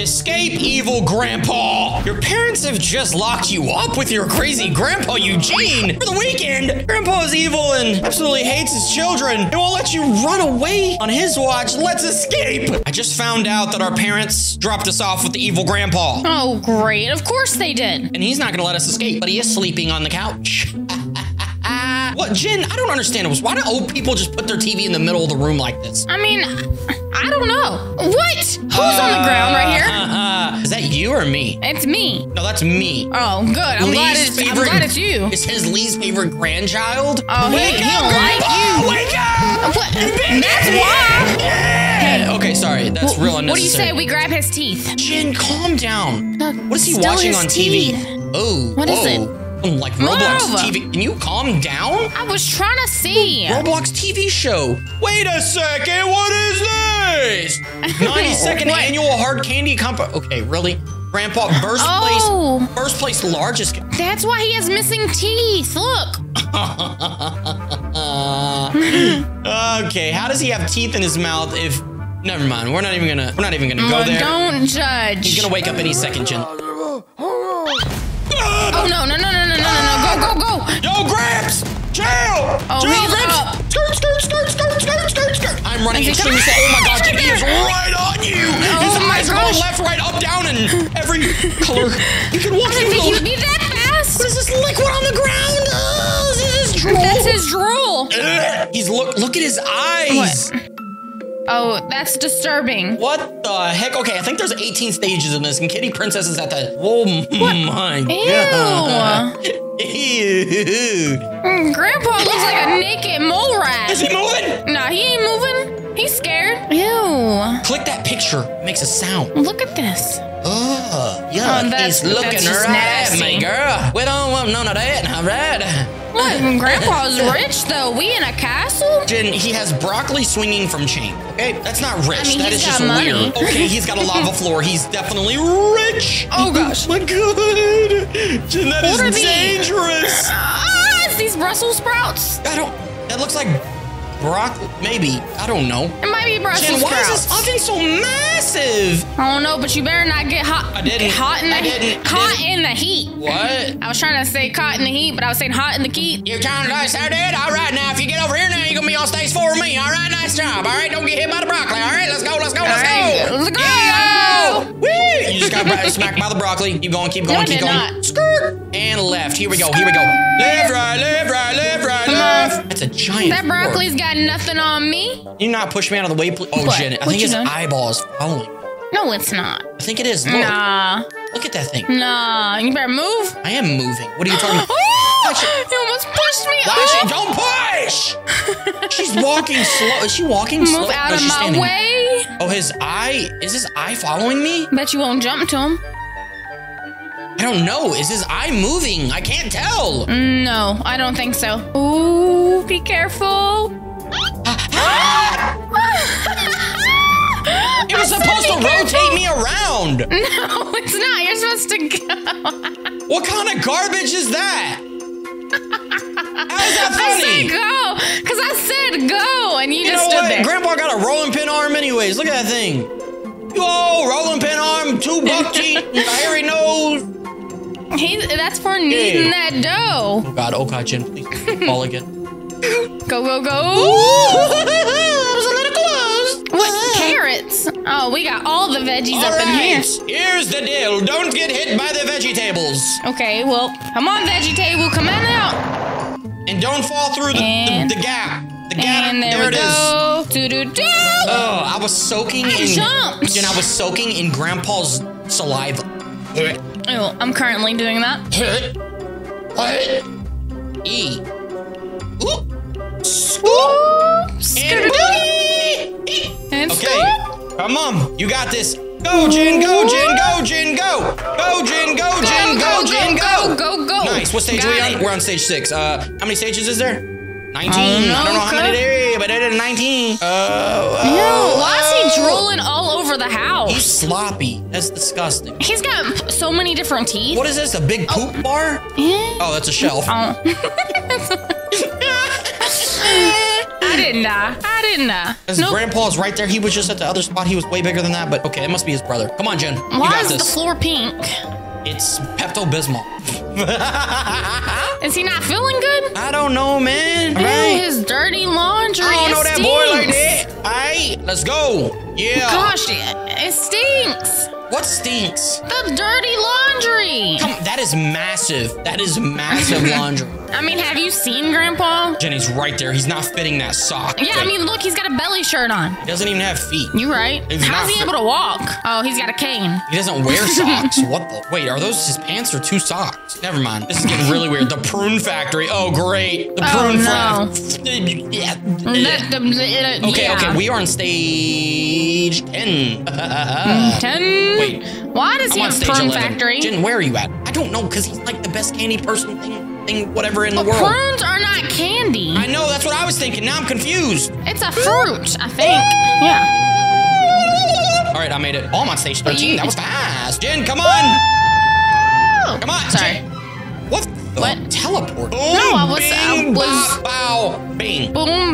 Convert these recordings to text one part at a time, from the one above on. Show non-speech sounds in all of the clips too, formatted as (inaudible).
Escape, evil grandpa! Your parents have just locked you up with your crazy grandpa Eugene for the weekend. Grandpa is evil and absolutely hates his children. He won't let you run away on his watch. Let's escape! I just found out that our parents dropped us off with the evil grandpa. Oh, great. Of course they did. And he's not gonna let us escape, but he is sleeping on the couch. (laughs) what, Jen? I don't understand. Why do old people just put their TV in the middle of the room like this? I mean, I don't know. What? Who's on the ground right here? Uh, uh, is that you or me? It's me. No, that's me. Oh, good. I'm glad it's, I'm glad it's you. Is his Lee's favorite grandchild? Oh, he, Wake he up, don't like you. Wake up! What? That's why. Yeah. Okay, sorry. That's real unnecessary. What do you say we grab his teeth? Jin, calm down. What is he watching on teeth. TV? Oh, What is oh. Like Roblox. TV. Can you calm down? I was trying to see. Roblox TV show. Wait a second, what is this? Yes! 92nd (laughs) annual hard candy comp. Okay, really? Grandpa, first oh. place, first place, largest. That's why he has missing teeth. Look. (laughs) okay, how does he have teeth in his mouth if? Never mind. We're not even gonna. We're not even gonna go mm, there. Don't judge. He's gonna wake up any second, Jen. Oh no no no no no no no! Go go go! Yo, Gramps, chill. Oh, chill. I'm running he extremely slow. Oh my gosh, Jimmy is right on you! His Oh my eyes are going left, right, up, down, and every (laughs) color. You can walk I didn't think he through would be that fast. What is this liquid on the ground? Oh, this is drool. That's his drool. Ugh. He's look. Look at his eyes. What? Oh, that's disturbing. What the heck? Okay, I think there's 18 stages in this, and Kitty Princess is at the. Oh (laughs) my god. (laughs) Ew. Mm, Grandpa looks like a naked mole rat. Is he moving? Nah, he ain't moving. He's scared. Ew. Click that picture. It makes a sound. Look at this. Oh, Oh, yeah. that's- He's looking that's right at nasty. me, girl. We don't want none of that, all right? What? (laughs) Grandpa's rich though. We in a castle? Jen, he has broccoli swinging from chain. Okay, that's not rich. I mean, that he's is just money. weird. (laughs) Okay, he's got a lava floor. He's definitely rich. (laughs) Oh, gosh. my god, Jen, that is What these? dangerous. Ah, it's these Brussels sprouts. I don't. That looks like broccoli. Maybe I don't know. It might be Brussels Jen, why is this oven so massive? I don't know, but you better not get hot. I didn't. Get hot in the I didn't. Hot didn't. in the heat. What? I was trying to say caught in the heat, but I was saying hot in the heat. You're trying to say that? All right, now if you get over here now, you're gonna be on stage four with me. All right, nice job. All right, don't get hit by the broccoli. All right, let's go, let's go, let's right, go. let's go. Yeah. Woo! You just got (laughs) smacked by the broccoli. Keep going, keep going, No, keep going. not. Skirt and left. Here we go. Here we go. Left, right, left, right, left, right, left. That's a giant. That broccoli's got nothing on me. You not push me out of the way, please. Oh, What? Jen, I What think you his done? eyeball is following. No, it's not. I think it is. Look, Nah, look at that thing. nah. You better move. I am moving. What are you talking about? (gasps) Oh, you almost pushed me Why is she- don't push! She's walking slow. Is she walking slow? Move out No, of she's my standing. way. Oh, his eye. Is his eye following me? Bet you won't jump to him. I don't know. Is his eye moving? I can't tell. No, I don't think so. Ooh, be careful. It was supposed to rotate me around. (laughs) No, it's not. You're supposed to go. What kind of garbage is that? How is that (laughs) I funny? said go, cause I said go, and you, You just know stood what? there. Grandpa got a rolling pin arm anyways. Look at that thing. Yo, rolling pin arm, two buck (laughs) teeth, hairy nose. He, that's for kneading Yeah. that dough. Oh God, oh God, Jen, please fall again. Go, go, go. that was a little close. What? Carrots? Oh, we got all the veggies All up in here. right, here's the deal. Don't get hit by the veggie tables. Okay, well, come on, veggie table, come on out. And don't fall through the, And- the, the gap. The gap. And there, it we is. go. Do do do. Oh, I was soaking I in. jumped. Jen, I was soaking in Grandpa's saliva. Oh, I'm currently doing that. What? E. come on, you got this. Go, Jen, go, Jen, go, Jen, go. Go, Jen, go, Jen, go, Jen, go. go, go, go. Nice. What stage Got are we on? it. We're on stage six. Uh, how many stages is there? 19. I don't I don't know know, how many there is, but it is 19. Oh, Yo, oh, why is he oh. drooling all over the house? He's sloppy. That's disgusting. He's got so many different teeth. What is this? A big poop bar? Eh. Oh, that's a shelf. Oh. (laughs) (laughs) I didn't die. I didn't die. His Nope. grandpa's right there. He was just at the other spot. He was way bigger than that, but okay, it must be his brother. Come on, Jen. You Why got is the this. floor pink? it's Pepto Bismol. Is he not feeling good? I don't know, man. Ew, right. his dirty laundry. I don't it know that boy like stinks. that. All right, let's go. Yeah. Gosh, it, it stinks. What stinks? The dirty laundry. Come, that is massive. That is massive (laughs) laundry. I mean, have you seen Grandpa? Jenny's right there. He's not fitting that sock. Yeah, I mean, look, he's got a belly shirt on. he doesn't even have feet. You right? He's How's not he able to walk? Oh, he's got a cane. He doesn't wear (laughs) socks. what the? Wait, are those his pants or two socks? Never mind. This is getting really weird. The prune factory. Oh, great. The Oh, prune no. factory. Yeah. That- the- the- Okay, yeah. okay. We are on stage 10. (laughs) Mm, ten. Wait. Why does I'm he on have prune 11. factory? Jen, where are you at? I don't know, because he's like the best candy person thing, thing whatever in the world. Prunes are not candy. I know, that's what I was thinking. Now I'm confused. It's a fruit, I think. Yeah. All right, I made it. Oh, I'm on stage 13. That was fast. Jen, come on. Come on. Sorry. Jen. What the? What? Teleport. Boom, No, I was- I bing, was- bop, bow, bing. Boom,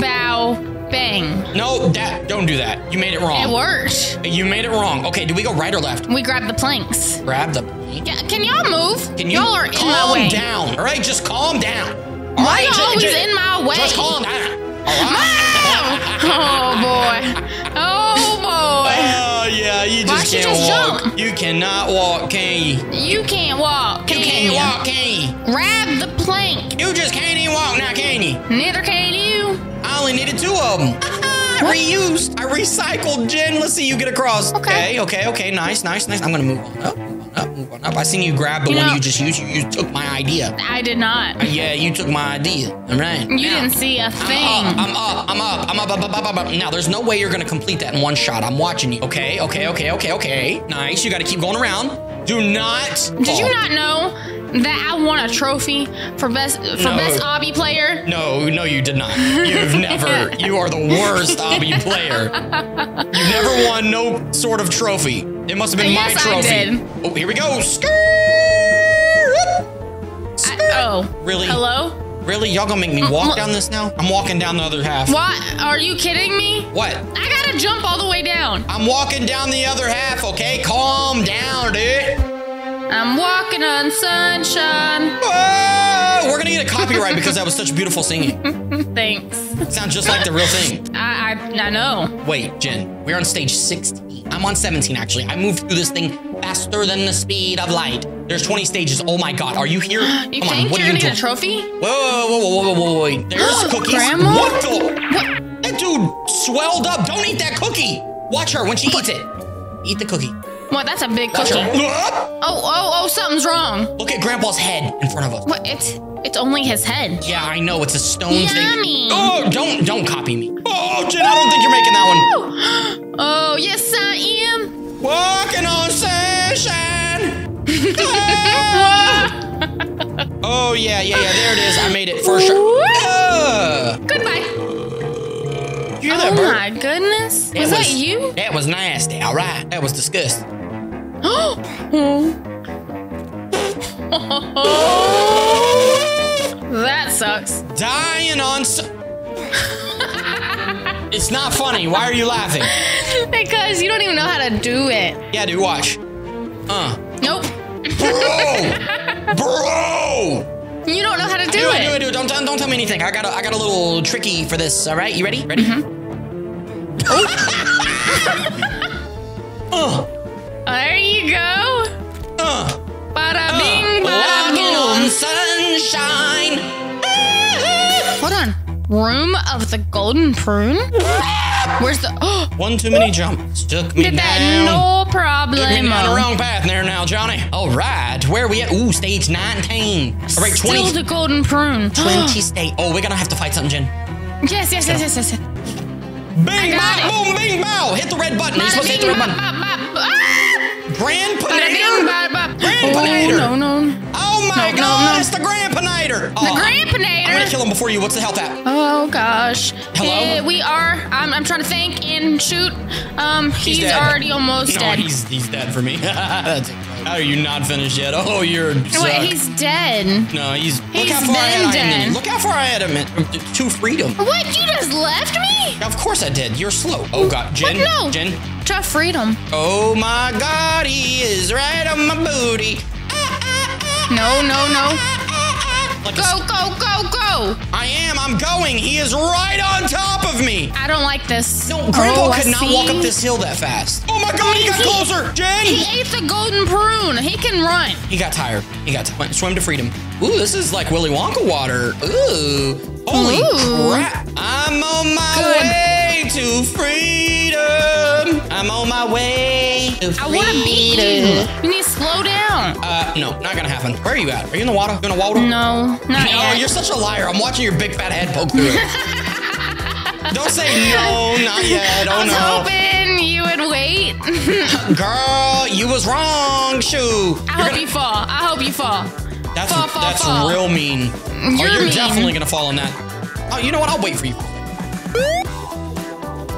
bow, bang. No, that, don't do that. You made it wrong. It worked. You made it wrong. Okay, do we go right or left? We grabbed the planks. Grab the. Yeah, can y'all move? Can you all are in calm my way. down? All right, just calm down. All Why right, always Jen, in my way? Just calm down. Right. (laughs) Oh boy. Oh boy. Oh yeah, you Why just you can't just walk. jump? You cannot walk, can you? You can't walk. You Can can't ya? walk, can you? Grab the plank. You just can't even walk now, can you? Neither can you. Only needed two of them. I reused. I recycled. Jen, let's see you get across. Okay. okay, okay, okay. Nice, nice, nice. I'm gonna move on up, move up, move on up. I seen you grab the You one know- you just used. You, you took my idea. I did not. Uh, Yeah, you took my idea. All right. You now, didn't see a thing. I'm up, I'm up, I'm up, I'm up, up, up, up, up. Now, there's no way you're gonna complete that in one shot. I'm watching you. Okay, okay, okay, okay, okay. Nice. You gotta keep going around. Do not. Did you not know that I won a trophy for best for No. best obby player? No, no, you did not. You've (laughs) never. You are the worst obby player. You never won no sort of trophy. It must have been Yes, my I trophy. did. Oh, here we go. Skirt. I, oh, Really? Hello? Really? Y'all gonna make me uh, walk down this now? I'm walking down the other half. What? Are you kidding me? What? I gotta jump all the way down. I'm walking down the other half, okay? Calm down, dude. I'm walking on sunshine. Whoa! We're gonna get a copyright because that was such beautiful singing. (laughs) Thanks. It sounds just like the real thing. I I, I know. Wait, Jen, we're on stage 16. I'm on 17, actually. I moved through this thing faster than the speed of light. There's 20 stages. Oh my god, are you here? (gasps) You Come on, think what you're are you gonna get a trophy? Whoa, whoa, whoa, whoa, whoa, whoa, wait. There's (gasps) cookies. Grandma? What the? That dude swelled up. Don't eat that cookie. Watch her when she eats it. Eat the cookie. What? That's a big cookie. Oh oh oh! Something's wrong. Look at Grandpa's head in front of us. What? It's it's only his head. Yeah, I know. It's a stone Yummy. thing. Oh, don't don't copy me. Oh, Jen, I don't think you're making that one. (gasps) Oh yes, I am. Walking on sunshine. (laughs) Ah! oh yeah, yeah, yeah. There it is. I made it for sure. Ugh. Ah! Goodbye. You hear that Oh my goodness! That Was that you? That was nasty. All right. That was disgusting. (gasps) that sucks. Dying on. (laughs) It's not funny. Why are you laughing? (laughs) because you don't even know how to do it. Yeah, dude. Watch. Uh. Nope. Bro. (laughs) Bro. You don't know how to do, do it. it. Do it. Do it. Don't, tell- don't tell me anything. I got a, I got a little tricky for this. All right. You ready? Ready? uh. Sunshine. Hold on. Room of the Golden Prune? Where's the? Oh, (gasps) One too many jumps took me did that down. no Took me problem. down the wrong path there now, Johnny. All right, where are we at? Ooh, stage 19. All right, 20. Still the Golden Prune. (gasps) 20 stage. Oh, we're gonna have to fight something, Jen. yes, yes, yes, yes, yes. yes. Bing, bow, boom, bing, bow. Hit the red button. You're supposed to hit the red button. Ah! Grand Panader? bada bop. Grand Oh, no, no. Oh my No, god, no. it's the Grand Panader. Grampinator. The Oh, I'm gonna kill him before you. What's the health at? Oh gosh. Hello? Eh, we are. I'm, I'm trying to think and shoot. Um, he's, dead. already almost No, dead. he's he's dead for me. (laughs) That's How are you not finished yet? Oh, you're. Wait, he's dead. No, he's. He's Look how far been I dead. Look how far I am. To freedom. What? You just left me? Of course I did. You're slow. Oh God, Jen. What? No. Jen. Try freedom. Oh my God, he is right on my booty. No, no, no. Like Go, go, go, go. I am. I'm going. He is right on top of me. I don't like this. No, Grandpa oh, I could not see. walk up this hill that fast. Oh my God, he got closer. Jen. He ate the golden prune. He can run. He got tired. He got tired. Swim to freedom. Ooh, this is like Willy Wonka water. Ooh. Holy Ooh. crap. I'm on my Good. way to freedom. I'm on my way. I want to beat you. You need to slow down. Uh, no, not gonna happen. Where are you at? Are you in the water? You in the water? No, not No, yet. you're such a liar. I'm watching your big fat head poke through it. (laughs) Don't say no, not yet. I Oh was no. hoping you would wait. (laughs) (laughs) Girl, you was wrong. Shoo. I hope you fall. I hope you fall. That's Fall, fall, that's fall. real mean. You're oh, you're mean. definitely gonna fall on that. Oh, you know what? I'll wait for you.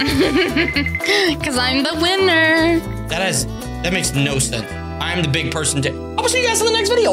(laughs) Because I'm the winner. That has that makes no sense. I'm the big person. To- I will see you guys in the next video.